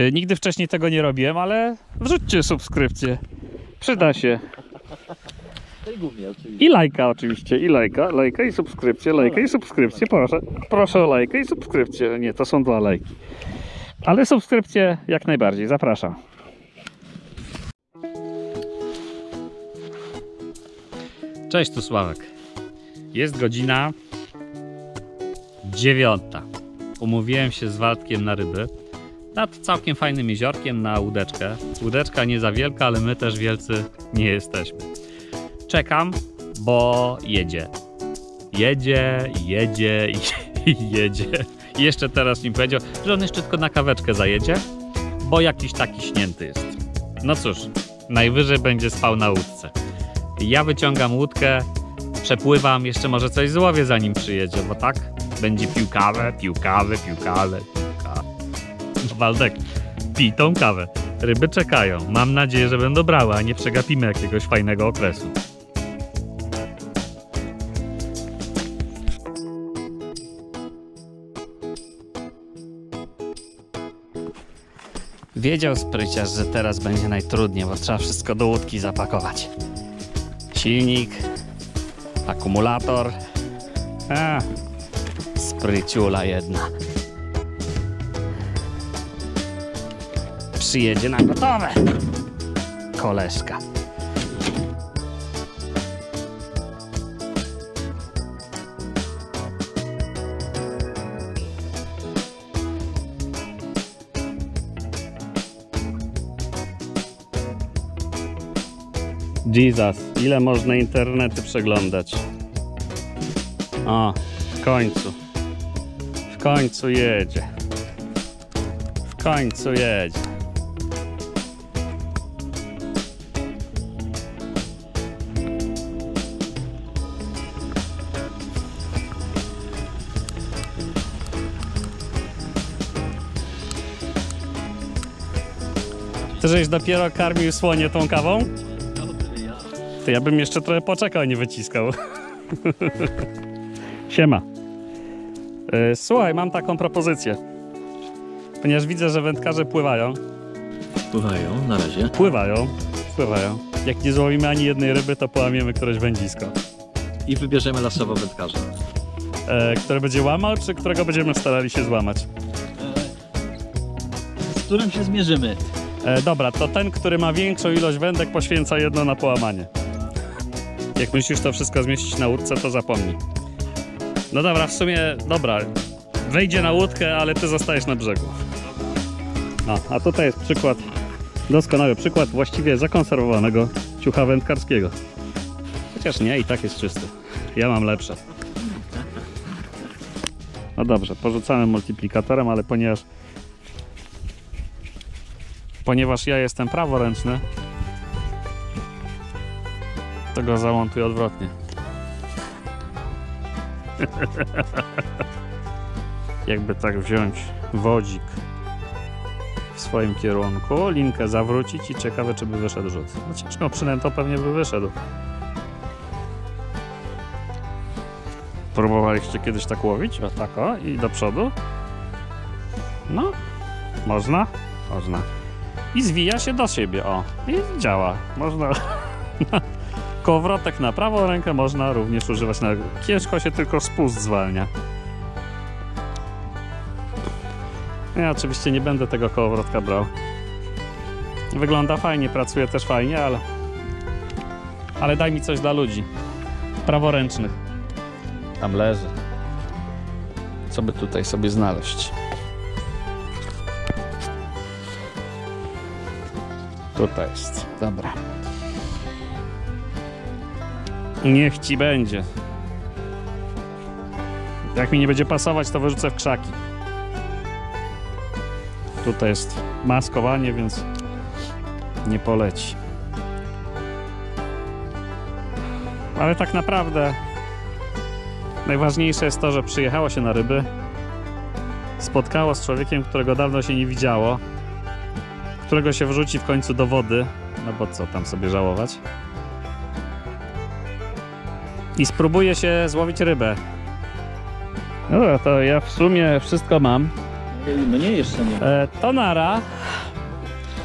Y, Nigdy wcześniej tego nie robiłem, ale wrzućcie subskrypcję. Przyda się. I lajka oczywiście, i lajka, lajka i subskrypcję, lajka i subskrypcję, proszę. Proszę o lajkę i subskrypcję. Nie, to są dwa lajki. Ale subskrypcję jak najbardziej, zapraszam. Cześć, tu Sławek. Jest godzina dziewiąta. Umówiłem się z Waldkiem na ryby. Nad całkiem fajnym jeziorkiem na łódeczkę. Łódeczka nie za wielka, ale my też wielcy nie jesteśmy. Czekam, bo jedzie. Jedzie, jedzie i, jedzie. I jeszcze teraz mi powiedział, że on jeszcze tylko na kaweczkę zajedzie, bo jakiś taki śnięty jest. No cóż, najwyżej będzie spał na łódce. Ja wyciągam łódkę, przepływam, jeszcze może coś złowię zanim przyjedzie, bo tak będzie pił kawę, pił. Waldek, pij tą kawę. Ryby czekają. Mam nadzieję, że będą brały, a nie przegapimy jakiegoś fajnego okresu. Wiedział spryciarz, że teraz będzie najtrudniej, bo trzeba wszystko do łódki zapakować. Silnik, akumulator. A, spryciula jedna. Przyjedzie na gotowe. Koleżka. Jesus, ile można internety przeglądać? O, w końcu. W końcu jedzie. W końcu jedzie. Ty żeś dopiero karmił słonie tą kawą? To ja bym jeszcze trochę poczekał, nie wyciskał. Siema. E, Słuchaj, mam taką propozycję. Ponieważ widzę, że wędkarze pływają. Pływają na razie. Pływają. Pływają. Jak nie złowimy ani jednej ryby, to połamiemy któreś wędzisko. I wybierzemy lasowo wędkarza. E, które będzie łamał, czy którego będziemy starali się złamać? Z którym się zmierzymy? E, dobra, to ten, który ma większą ilość wędek, poświęca jedno na połamanie. Jak musisz to wszystko zmieścić na łódce, to zapomnij. No dobra, w sumie, dobra. Wejdzie na łódkę, ale ty zostajesz na brzegu. No, a tutaj jest przykład, doskonały przykład właściwie zakonserwowanego ciucha wędkarskiego. Chociaż nie, i tak jest czysty. Ja mam lepsze. No dobrze, porzucamy multiplikatorem, ale ponieważ ponieważ ja jestem praworęczny, to go zamontuję odwrotnie. Jakby tak wziąć wodzik w swoim kierunku, linkę zawrócić i ciekawe, czy by wyszedł rzut. No ciężko przynętą pewnie by wyszedł. Próbowaliście kiedyś tak łowić? O tak o i do przodu? No, można, można i zwija się do siebie, o. I działa. Można... Kołowrotek na prawą rękę można również używać na... Się tylko spust zwalnia. Ja oczywiście nie będę tego kołowrotka brał. Wygląda fajnie, pracuje też fajnie, ale... Ale daj mi coś dla ludzi. Praworęcznych. Tam leży. Co by tutaj sobie znaleźć? Tutaj jest. Dobra. Niech ci będzie. Jak mi nie będzie pasować, to wyrzucę w krzaki. Tutaj jest maskowanie, więc nie poleci. Ale tak naprawdę najważniejsze jest to, że przyjechało się na ryby, spotkało z człowiekiem, którego dawno się nie widziało, którego się wrzuci w końcu do wody, no bo co tam sobie żałować. I spróbuje się złowić rybę. Dobra, to ja w sumie wszystko mam. Mnie jeszcze nie. E, to nara.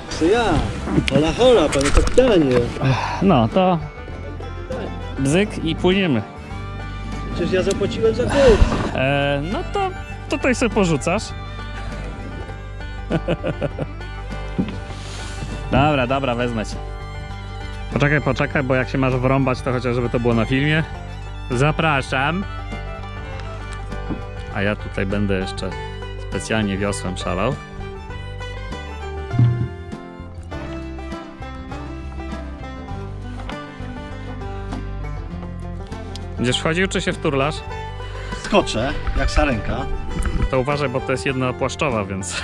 Co ja? Hola, hola, panie kapitanie. No to bzyk i płyniemy. Przecież ja zapłaciłem za kurs. E, no to tutaj sobie porzucasz. dobra, dobra, wezmę cię. Poczekaj, poczekaj, bo jak się masz wrąbać, to chociaż żeby to było na filmie. Zapraszam. A ja tutaj będę jeszcze specjalnie wiosłem szalał. Będziesz wchodził, czy się wturlasz? Skoczę, jak sarenka. To uważaj, bo to jest jedna płaszczowa, więc.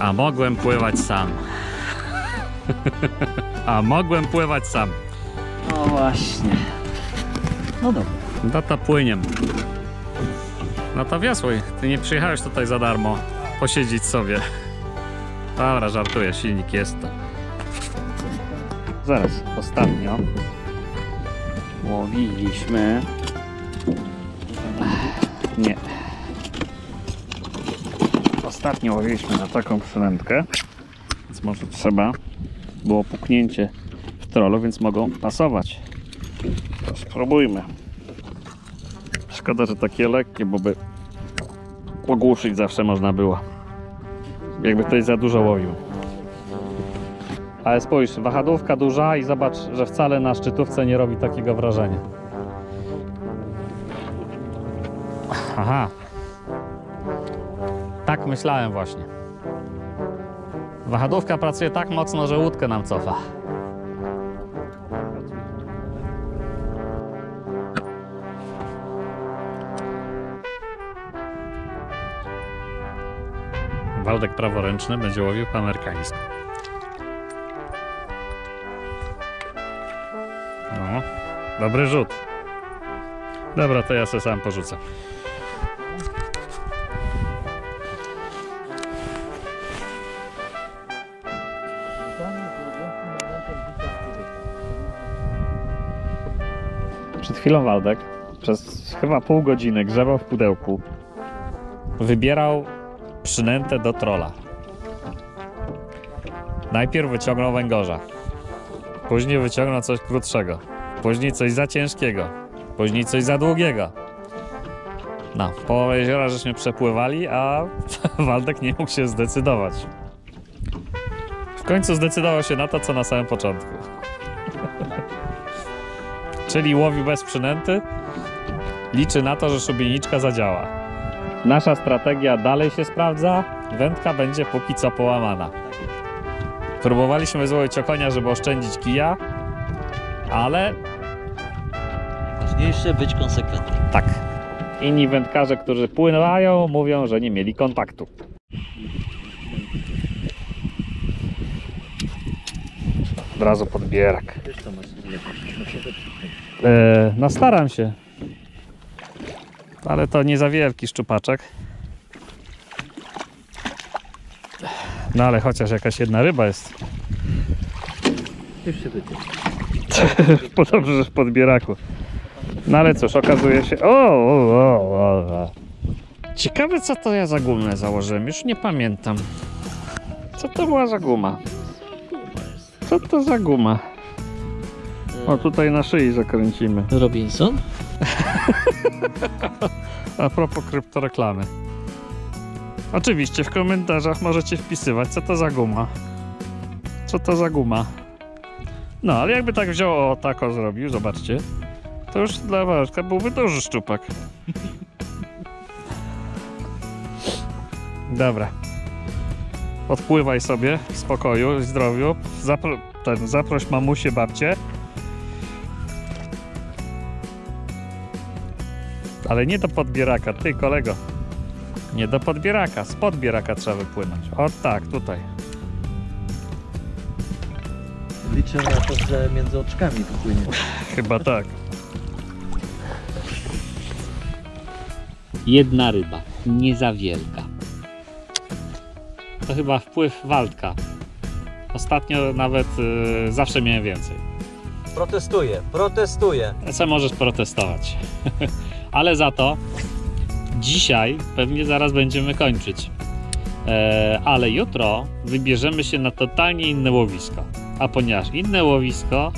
A mogłem pływać sam. A mogłem pływać sam. No właśnie. No dobra. To płyniem. No to wiosłuj. Ty nie przyjechałeś tutaj za darmo posiedzieć sobie. Dobra, żartuję, silnik jest to. Zaraz, ostatnio łowiliśmy. Ostatnio łowiliśmy na taką przynętkę, więc może trzeba było puknięcie w trolu, więc mogą pasować. To spróbujmy. Szkoda, że takie lekkie, bo by ogłuszyć zawsze można było. Jakby ktoś za dużo łowił. Ale spójrz, wahadłówka duża i zobacz, że wcale na szczytówce nie robi takiego wrażenia. Aha. Tak myślałem właśnie. Wahadłówka pracuje tak mocno, że łódkę nam cofa. Waldek praworęczny będzie łowił po amerykańsku. No, dobry rzut. Dobra, to ja sobie sam porzucę. Przed chwilą Waldek przez chyba pół godziny grzebał w pudełku. Wybierał przynętę do trola. Najpierw wyciągnął węgorza. Później wyciągnął coś krótszego. Później coś za ciężkiego. Później coś za długiego. No, połowę jeziora żeśmy przepływali, a Waldek nie mógł się zdecydować. W końcu zdecydował się na to, co na samym początku. Czyli łowi bez przynęty, liczy na to, że szubieniczka zadziała. Nasza strategia dalej się sprawdza, wędka będzie póki co połamana. Próbowaliśmy złowić okonia, żeby oszczędzić kija, ale Ważniejsze być konsekwentnym. tak. Inni wędkarze, którzy pływają, mówią, że nie mieli kontaktu. Od razu podbierak. Wiesz co masz E, no staram się. Ale to nie za wielki szczupaczek. No ale chociaż jakaś jedna ryba jest. Już się wyjdzie. Podobnie, że w podbieraku. No ale cóż, okazuje się... O, o, o, o. Ciekawe co to ja za gumę założyłem, już nie pamiętam. Co to była za guma? Co to za guma? O, tutaj na szyi zakręcimy. Robinson? A propos kryptoreklamy. Oczywiście w komentarzach możecie wpisywać, co to za guma. Co to za guma. No, ale jakby tak wziął, o tako zrobił, zobaczcie, to już dla Waldka byłby duży szczupak. Dobra. Odpływaj sobie w spokoju i zdrowiu. Zapro ten, zaproś mamusię, babcię. Ale nie do podbieraka, ty kolego. Nie do podbieraka, z podbieraka trzeba wypłynąć. O tak, tutaj. Liczę na to, że między oczkami wypłynie. Chyba tak. Jedna ryba, nie za wielka. To chyba wpływ Waldka. Ostatnio nawet y, zawsze miałem więcej. Protestuję, protestuję. Co możesz protestować? Ale za to Dzisiaj pewnie zaraz będziemy kończyć. E, ale jutro wybierzemy się na totalnie inne łowisko. A ponieważ inne łowisko,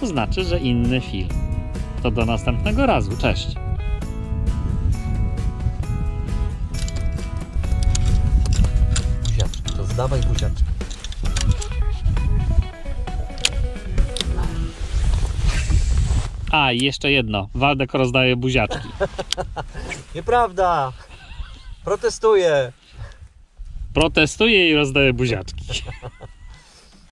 to znaczy, że inny film. To do następnego razu. Cześć. Buziaczki, to zdawaj buziaczki. A, i jeszcze jedno. Waldek rozdaje buziaczki. Nieprawda! Protestuję! Protestuje i rozdaje buziaczki.